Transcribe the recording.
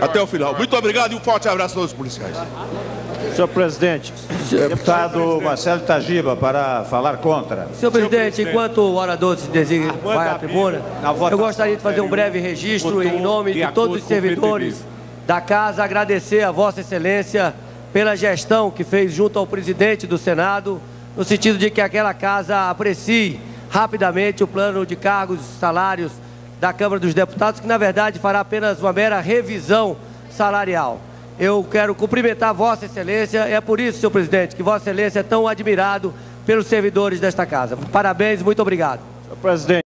até o final. Muito obrigado e um forte abraço a todos os policiais. Senhor presidente, deputado Marcelo Tagiba para falar contra. Senhor presidente, enquanto o orador se designa, vai à tribuna, eu gostaria de fazer um breve registro em nome de todos os servidores da casa, agradecer a Vossa Excelência pela gestão que fez junto ao presidente do Senado, no sentido de que aquela casa aprecie rapidamente o plano de cargos e salários da Câmara dos Deputados, que na verdade fará apenas uma mera revisão salarial. Eu quero cumprimentar Vossa Excelência, é por isso, senhor presidente, que Vossa Excelência é tão admirado pelos servidores desta casa. Parabéns, muito obrigado. Senhor presidente.